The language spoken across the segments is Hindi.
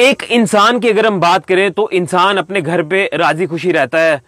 एक इंसान की अगर हम बात करें तो इंसान अपने घर पे राज़ी खुशी रहता है।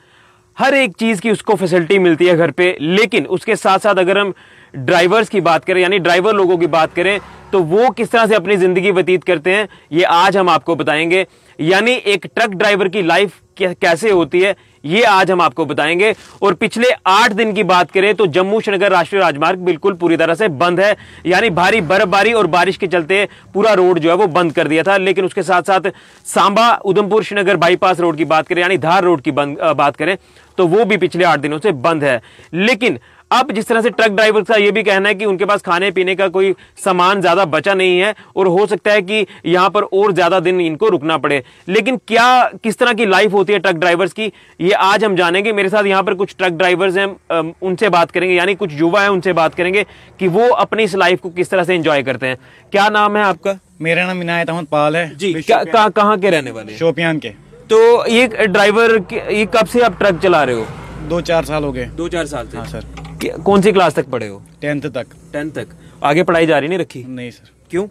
हर एक चीज़ की उसको फैसिलिटी मिलती है घर पे। लेकिन उसके साथ साथ अगर हम ड्राइवर्स की बात करें, यानी ड्राइवर लोगों की बात करें तो वो किस तरह से अपनी ज़िंदगी व्यतीत करते हैं, ये आज हम आपको बताएँगे। यानी एक ट्रक ड्राइवर की लाइफ कैसे होती है ये आज हम आपको बताएँगे। और पिछले आठ दिन की बात करें तो जम्मू श्रीनगर राष्ट्रीय राजमार्ग बिल्कुल पूरी तरह से बंद है। यानी भारी बर्फबारी और बारिश के चलते पूरा रोड जो है वो बंद कर दिया था। लेकिन उसके साथ साथ सांबा, उधमपुर, श्रीनगर बाईपास रोड की बात करें, यानी धार रोड की बात करें तो वो भी पिछले आठ दिनों से बंद है। लेकिन अब जिस तरह से ट्रक ड्राइवर का ये भी कहना है कि उनके पास खाने पीने का कोई सामान ज़्यादा बचा नहीं है और हो सकता है कि यहाँ पर और ज़्यादा दिन इनको रुकना पड़े। लेकिन क्या किस तरह की लाइफ होती है ट्रक ड्राइवर्स की? ये आज हम जानेंगे। मेरे साथ यहाँ पर कुछ ट्रक ड्राइवर्स हैं उनसे बात करेंगे। यानी कुछ युवा हैं उनसे बात करेंगे कि वो अपनी इस लाइफ को किस तरह से इंजॉय करते हैं। क्या नाम है आपका? मेरा नाम इनायत अहमद पाल है। जी कहाँ के रहने वाले शोपियान के। तो ये ड्राइवर ये कब से आप ट्रक चला रहे हो? दो चार साल हो गए। दो चार साल से। हाँ सर। कौन सी क्लास तक पढ़े हो? टेंथ तक। टेंथ तक। आगे पढ़ाई जारी नहीं रखी? नहीं सर क्यों?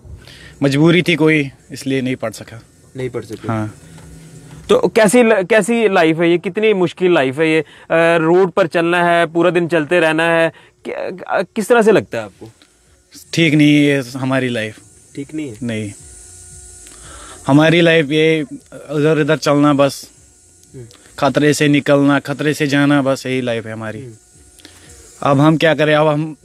मजबूरी थी कोई इसलिए नहीं पढ़ सका। नहीं पढ़ सके। हाँ। तो कैसी कैसी लाइफ है ये? कितनी मुश्किल लाइफ है ये? रोड पर चलना है पूरा दिन चलते रहना है। किस तरह से लगता है आपको? ठीक नहीं है ये हमारी लाइफ ठीक नहीं है? नहीं। हमारी लाइफ ये उधर इधर चलना बस। हम्म। खतरे से निकलना खतरे से जाना बस यही लाइफ है हमारी। हम्म। अब हम क्या करें? अब हम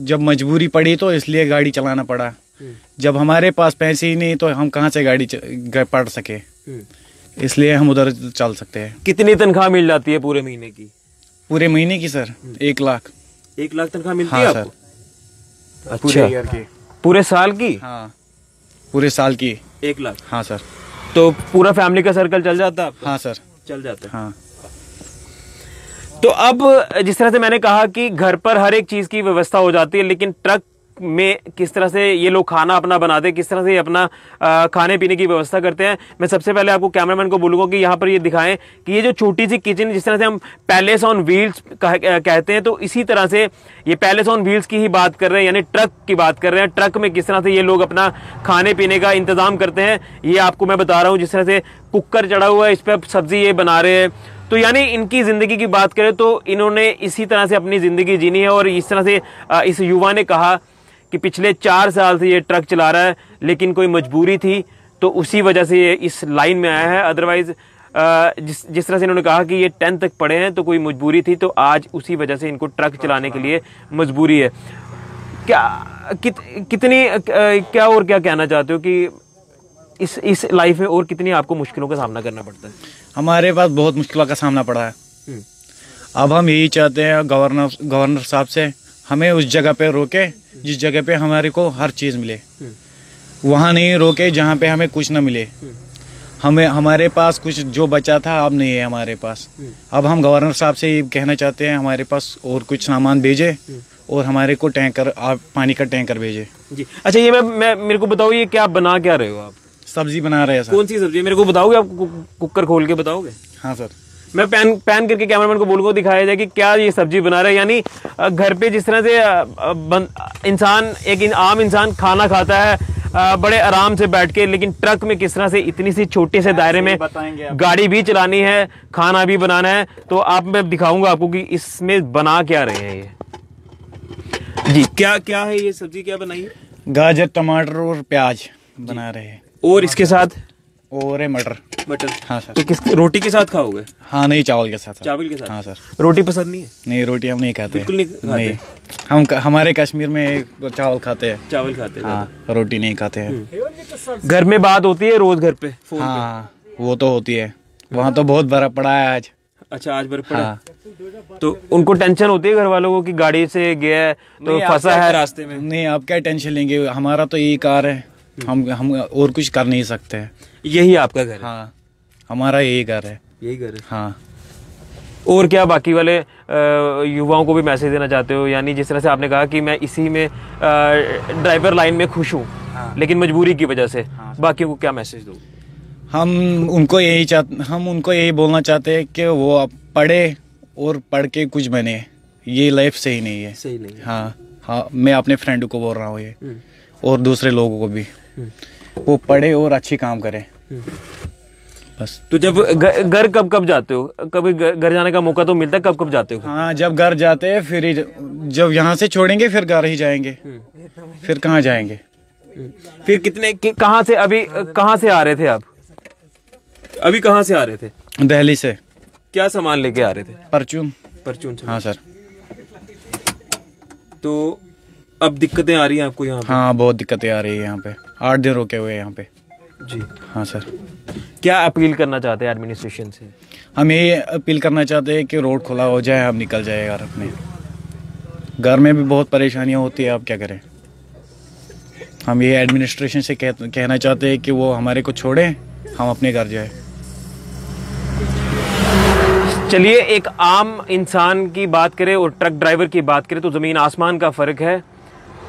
जब मजबूरी पड़ी तो इसलिए गाड़ी चलाना पड़ा। हम्म। जब हमारे पास पैसे ही नहीं तो हम कहाँ से गाड़ी पढ़ सके? हम्म। इसलिए हम उधर चल सकते हैं। कितनी तनख्वाह मिल जाती है पूरे महीने की? पूरे महीने की सर? हम्म। एक लाख। एक लाख तनख्वाह मिलती हाँ, है सर। अच्छा। पूरे, पूरे साल की? हाँ। पूरे साल की। एक लाख। हाँ सर। तो पूरा फैमिली का सर्कल चल जाता है हाँ सर। चल जाता है। हाँ। तो अब जिस तरह से मैंने कहा कि घर पर हर एक चीज़ की व्यवस्था हो जाती है लेकिन ट्रक में किस तरह से ये लोग खाना अपना बनाते हैं किस तरह से ये अपना आ, खाने पीने की व्यवस्था करते हैं मैं सबसे पहले आपको कैमरामैन को बोलूँगा कि यहाँ पर ये दिखाएँ कि ये जो छोटी सी किचन जिस तरह से हम पैलेस ऑन व्हील्स कहते हैं तो इसी तरह से ये पैलेस ऑन व्हील्स की ही बात कर रहे हैं यानी ट्रक की बात कर रहे हैं। ट्रक में किस तरह से ये लोग अपना खाने पीने का इंतज़ाम करते हैं ये आपको मैं बता रहा हूँ जिस तरह से कुकर चढ़ा हुआ है इस पर सब्ज़ी ये बना रहे हैं तो यानी इनकी ज़िंदगी की बात करें तो इन्होंने इसी तरह से अपनी ज़िंदगी जीनी है और इस तरह से इस युवा ने कहा कि पिछले चार साल से ये ट्रक चला रहा है लेकिन कोई मजबूरी थी तो उसी वजह से ये इस लाइन में आया है। अदरवाइज़ जिस जिस तरह से इन्होंने कहा कि ये टेंथ तक पढ़े हैं तो कोई मजबूरी थी तो आज उसी वजह से इनको ट्रक चलाने के लिए मजबूरी है। क्या कित, कितनी क्या और क्या कहना चाहते हो कि इस इस लाइफ में और कितनी आपको मुश्किलों का सामना करना पड़ता है? हमारे पास बहुत मुश्किलों का सामना पड़ा है। हम्म। अब हम यही चाहते हैं गवर्नर गवर्नर साहब से हमें उस जगह पे रोके जिस जगह पे हमारे को हर चीज़ मिले। हम्म। वहाँ नहीं रोके जहाँ पे हमें कुछ ना मिले। हम्म। हमें हमारे पास कुछ जो बचा था अब नहीं है हमारे पास। अब हम गवर्नर साहब से ये कहना चाहते हैं हमारे पास और कुछ सामान भेजे और हमारे को टैंकर आप पानी का टैंकर भेजे। जी। अच्छा ये मैं, मैं मेरे को बताओ ये क्या बना क्या रहे हो आप? सब्ज़ी बना रहे हैं कौन सी सब्ज़ी मेरे को बताओगे आप कुकर खोल के बताओगे? हाँ सर। मैं पैन पैन करके कैमरामैन को बोलूँगा दिखाया जाए कि क्या ये सब्ज़ी बना रहे हैं। यानी घर पे जिस तरह से इंसान एक आम इंसान खाना खाता है बड़े आराम से बैठ के लेकिन ट्रक में किस तरह से इतनी सी छोटे से दायरे में गाड़ी भी चलानी है खाना भी बनाना है तो आप मैं दिखाऊँगा आपको कि इसमें बना क्या रहे हैं ये। जी। क्या क्या है ये सब्ज़ी? क्या बनाई गाजर टमाटर और प्याज बना रहे हैं। और इसके साथ? और है मटर। मटर। हाँ सर। तो किस रोटी के साथ खाओगे? हाँ नहीं चावल के साथ। चावल के साथ? हाँ सर। रोटी पसंद नहीं है? नहीं रोटी हम नहीं खाते। बिल्कुल नहीं नहीं। हम हमारे कश्मीर में चावल खाते हैं। चावल खाते हैं। हाँ रोटी नहीं खाते हैं। हम्म। घर में बात होती है रोज घर पे? हाँ वो तो होती है। वहाँ तो बहुत बर्फ़ पड़ा है आज। अच्छा आज बर्फ़ पड़ा हाँ। तो उनको टेंशन होती है घर वालों को कि गाड़ी से गया है तो फंसा है? रास्ते में? नहीं आप क्या टेंशन लेंगे? हमारा तो यही कार है। हम हम और कुछ कर नहीं सकते। हैं यही आपका घर हाँ? हमारा यही घर है। यही घर है? हाँ। और क्या बाकी वाले युवाओं को भी मैसेज देना चाहते हो? यानी जिस तरह से आपने कहा कि मैं इसी में ड्राइवर लाइन में खुश हूँ हाँ। लेकिन मजबूरी की वजह से। हाँ। बाकी को क्या मैसेज दो हम उनको यही चाहते हम उनको यही बोलना चाहते हैं कि वो आप पढ़े और पढ़ के कुछ बने। ये लाइफ सही नहीं है। सही नहीं है। हाँ हाँ मैं अपने फ्रेंड को बोल रहा हूँ ये। हम्म। और दूसरे लोगों को भी। वो पढ़े और अच्छी काम करे। बस। तो जब घर कब कब जाते हो? कभी घर जाने का मौका तो मिलता है कब कब जाते हो? हाँ जब घर जाते हैं फिर ही जब यहाँ से छोड़ेंगे फिर घर ही जाएँगे। फिर कहाँ जाएँगे? फिर कितने कि, कहाँ से अभी कहाँ से आ रहे थे आप? अभी कहाँ से आ रहे थे? दिल्ली से। क्या सामान लेके आ रहे थे? परचून। परचून हाँ सर। तो अब दिक्कतें आ रही हैं आपको यहाँ हाँ बहुत दिक्कतें आ रही है यहाँ पे। आठ दिन रुके हुए हैं यहाँ पे। जी। हाँ सर। क्या अपील करना चाहते हैं एडमिनिस्ट्रेशन से? हम ये अपील करना चाहते हैं कि रोड खुला हो जाए हम निकल जाए घर अपने घर में भी बहुत परेशानियाँ होती है आप क्या करें? हम ये एडमिनिस्ट्रेशन से कह, कहना चाहते हैं कि वो हमारे को छोड़ें हम अपने घर जाए। चलिए एक आम इंसान की बात करें और ट्रक ड्राइवर की बात करें तो ज़मीन आसमान का फ़र्क है।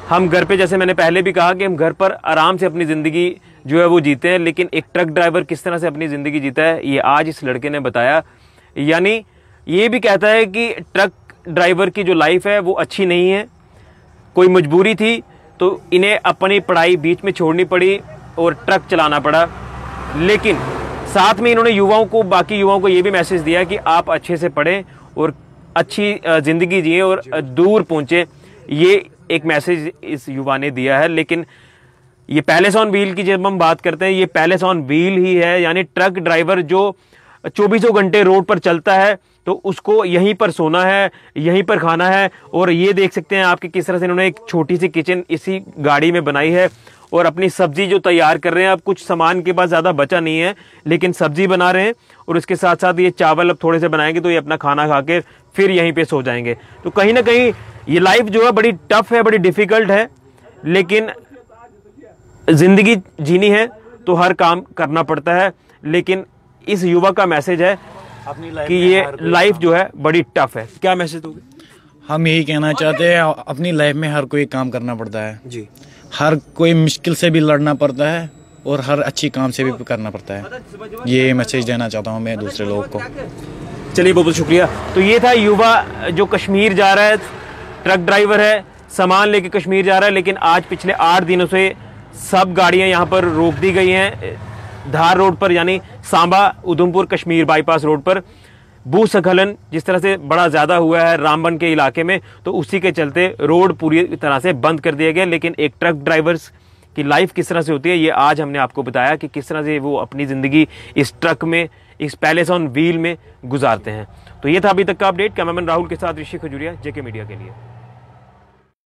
हम घर पे जैसे मैंने पहले भी कहा कि हम घर पर आराम से अपनी ज़िंदगी जो है वो जीते हैं लेकिन एक ट्रक ड्राइवर किस तरह से अपनी ज़िंदगी जीता है ये आज इस लड़के ने बताया। यानी ये भी कहता है कि ट्रक ड्राइवर की जो लाइफ है वो अच्छी नहीं है। कोई मजबूरी थी तो इन्हें अपनी पढ़ाई बीच में छोड़नी पड़ी और ट्रक चलाना पड़ा। लेकिन साथ में इन्होंने युवाओं को बाकी युवाओं को ये भी मैसेज दिया कि आप अच्छे से पढ़ें और अच्छी ज़िंदगी जिए और दूर पहुँचें। ये एक मैसेज इस युवा ने दिया है, लेकिन ये पैलेस ऑन व्हील की जब हम बात करते हैं, ये पैलेस ऑन व्हील ही है, यानी ट्रक ड्राइवर जो चौबीसों घंटे रोड पर चलता है तो उसको यहीं पर सोना है, यहीं पर खाना है, और ये देख सकते हैं आपके किस तरह से इन्होंने एक छोटी सी किचन इसी गाड़ी में बनाई है, और अपनी सब्ज़ी जो तैयार कर रहे हैं, अब कुछ सामान के पास ज़्यादा बचा नहीं है, लेकिन सब्ज़ी बना रहे हैं, और उसके साथ साथ ये चावल अब थोड़े से बनाएँगे तो ये अपना खाना खा के फिर यहीं पे सो जाएँगे। तो कहीं ना कहीं ये लाइफ जो है बड़ी टफ है बड़ी डिफ़िकल्ट है लेकिन ज़िंदगी जीनी है तो हर काम करना पड़ता है लेकिन इस युवा का मैसेज है कि ये लाइफ जो है बड़ी टफ है। क्या मैसेज दोगे? हम यही कहना चाहते हैं अपनी लाइफ में हर कोई काम करना पड़ता है। जी। हर कोई मुश्किल से भी लड़ना पड़ता है और हर अच्छी काम से भी करना पड़ता है। ये मैसेज देना चाहता हूँ मैं दूसरे लोगों को। चलिए बहुत बहुत शुक्रिया। तो ये था युवा जो कश्मीर जा रहा है ट्रक ड्राइवर है, सामान लेके कश्मीर जा रहा है, लेकिन आज पिछले आठ दिनों से सब गाड़ियाँ यहाँ पर रोक दी गई हैं, धार रोड पर, यानी सांबा, उधमपुर, कश्मीर बाईपास रोड पर। भूस्खलन जिस तरह से बड़ा ज़्यादा हुआ है रामबन के इलाके में तो उसी के चलते रोड पूरी तरह से बंद कर दिया गया लेकिन एक ट्रक ड्राइवर्स की लाइफ किस तरह से होती है, ये आज हमने आपको बताया कि किस तरह से वो अपनी ज़िंदगी इस ट्रक में, इस पैलेस ऑन व्हील में गुजारते हैं। तो ये था अभी तक का अपडेट। कैमरामैन राहुल के साथ ऋषि खजूरिया, जेके मीडिया के लिए।